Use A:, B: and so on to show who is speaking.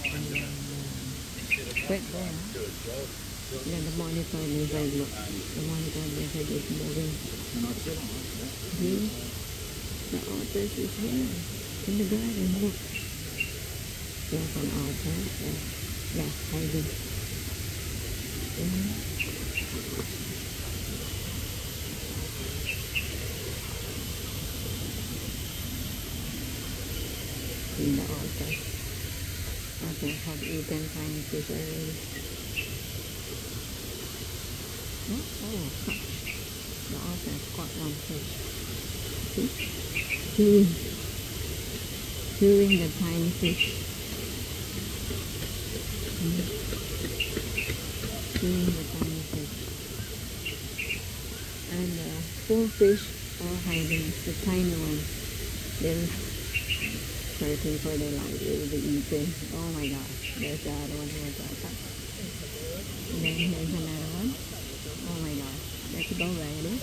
A: Quit there. Yeah, the monitor is like, look, the monitor is like it's moving. See? The artist is here in the garden, look. There's an artist. Yeah, yeah hiding. Yeah. in the altar. Okay, have eaten tiny fish already. Oh, oh, the altar caught one fish. See? Chewing. Chewing the tiny fish. Mm. Chewing the tiny fish. And the uh, full fish are hiding, the tiny ones. They're searching for their life. They will be eaten. Oh my gosh. There's the other one then there's another one. Oh my gosh. Let's go, ready?